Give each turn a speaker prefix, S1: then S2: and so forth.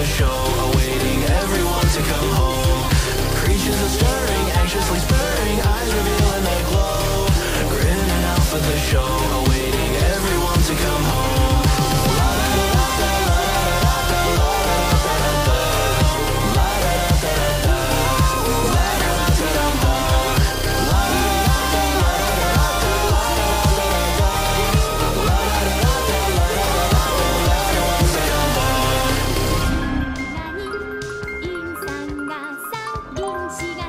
S1: the show Awaiting everyone to come home. Creatures are stirring, anxiously spurring Eyes revealing the glow. Grinning out for the show
S2: Xin